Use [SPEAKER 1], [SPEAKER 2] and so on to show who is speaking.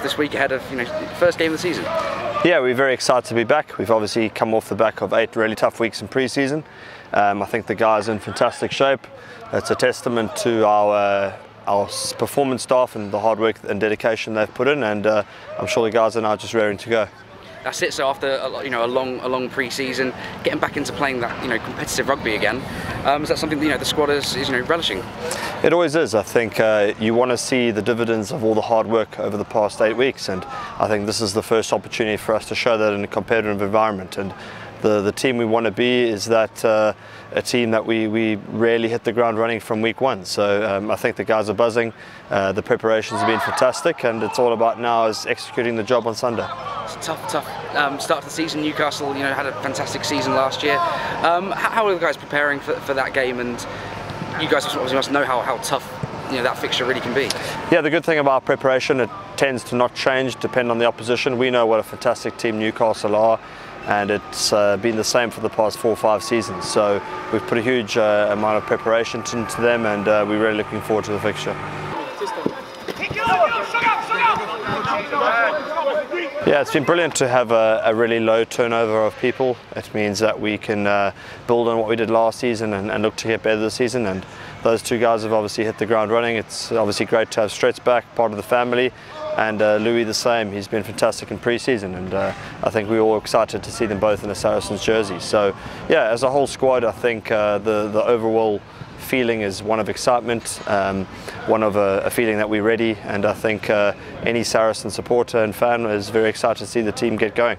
[SPEAKER 1] this week ahead of you know first game of the season?
[SPEAKER 2] Yeah, we're very excited to be back. We've obviously come off the back of eight really tough weeks in pre-season. Um, I think the guys in fantastic shape. It's a testament to our uh, our performance staff and the hard work and dedication they've put in, and uh, I'm sure the guys are now just raring to go.
[SPEAKER 1] That's it. So after a, you know a long a long pre-season, getting back into playing that you know competitive rugby again, um, is that something that, you know the squad is, is you know relishing?
[SPEAKER 2] It always is. I think uh, you want to see the dividends of all the hard work over the past eight weeks, and I think this is the first opportunity for us to show that in a competitive environment. And the, the team we want to be is that uh, a team that we, we rarely hit the ground running from week one. So um, I think the guys are buzzing. Uh, the preparations have been fantastic, and it's all about now is executing the job on Sunday.
[SPEAKER 1] It's a tough, tough um, start to the season. Newcastle, you know, had a fantastic season last year. Um, how are the guys preparing for, for that game? And you guys obviously must know how, how tough you know that fixture really can be.
[SPEAKER 2] Yeah, the good thing about preparation, it tends to not change depending on the opposition. We know what a fantastic team Newcastle are and it's uh, been the same for the past four or five seasons. So we've put a huge uh, amount of preparation into them, and uh, we're really looking forward to the fixture. Yeah, it's been brilliant to have a, a, really low turnover of people. It means that we can uh, build on what we did last season and, and, look to get better this season. And those two guys have obviously hit the ground running. It's obviously great to have Stretz back, part of the family, and uh, Louis the same. He's been fantastic in pre-season, and uh, I think we're all excited to see them both in the Saracens jersey. So, yeah, as a whole squad, I think uh, the the overall feeling is one of excitement, um, one of a, a, feeling that we're ready, and I think uh, any Saracen supporter and fan is very excited to see the team get going.